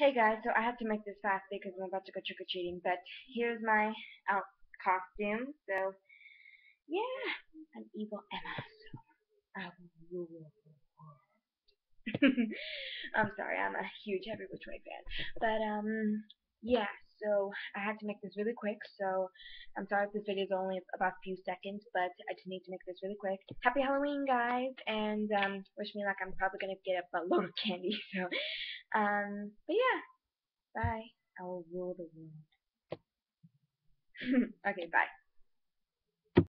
Hey guys, so I have to make this fast because I'm about to go trick-or-treating, but here's my out costume, so yeah, I'm evil Emma, so I rule the world. I'm sorry, I'm a huge Every Witch Way fan, but um, yeah, so I had to make this really quick, so I'm sorry if this video is only about a few seconds, but I just need to make this really quick. Happy Halloween, guys, and um, wish me luck. I'm probably gonna get a load of candy, so um, but yeah. Bye. I will rule the world. okay, bye.